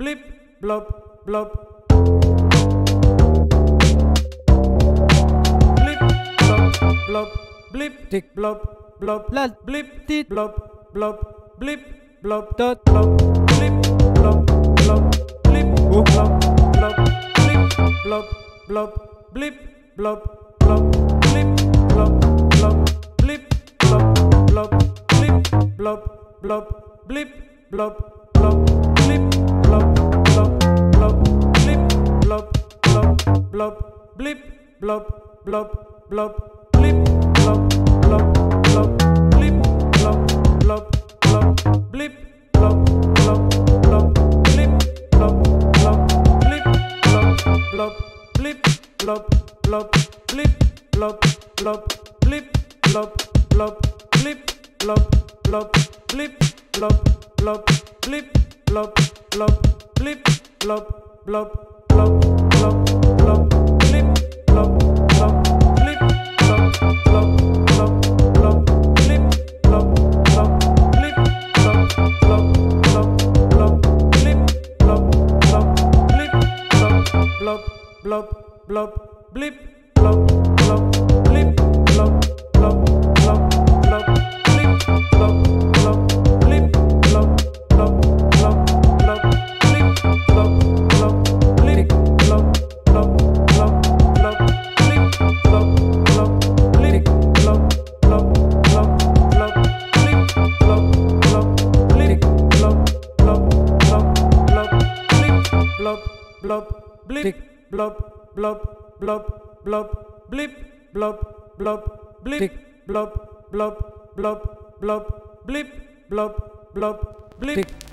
blip, blop, blop. Blip, blop, blop, blip, Tick. blop, blop, Lad. blip, Tit. blop, blop, blip, blop, Dot. blop, blip, blop, blop, blip, Oh. blop, blop, blip, blop, blop, blip, blop, blop, blip, blop, blop, blip, blop, blop, blip, blop, blop, blip, blop, blop, blip, blop, blop, blop, blip, blop, blop, blop, blip, blop, blop, blop, blip, blop, blop, blop, blip, blop, blop, blip, blop, blop, blip, blop, blop, blip, blop, blop, blip, blop, blop, blip, blop, blop, blip, blop, blop, blip, blop, blop, blip, blop, blop, blop, blop, blop, blop, blop, blip, blop, blop, blip, blop, blop, blop, blop, blip, blop, blop, blip, blop, blop, blop, blop, blip, blop, blop, blip, blop, blop, blop, blop, blip, blop, blop, blip, blop, blop, blop, blop, blip, blop, blop, blip, blop, blop, blop, blop, blip, blop, blop, blip, Tick. blop, blop, blop, blop, blip, blop, blop, blip, Tick. blop, blop, blop, blop, blip, blop, blop, blip, Tick.